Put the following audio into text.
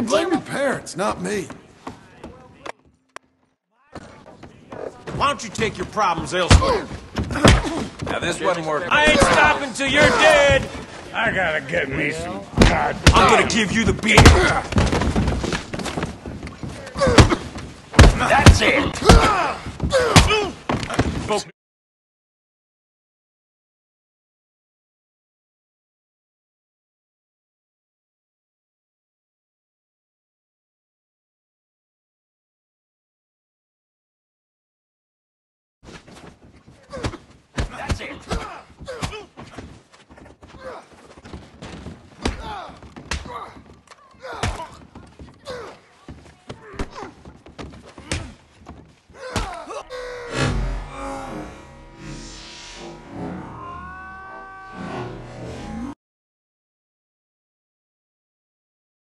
Hey, blame your parents, not me. Why don't you take your problems elsewhere? Now this wasn't working. I ain't stopping till you're dead! I gotta get me some god. I'm gonna give you the beat. That's it. it!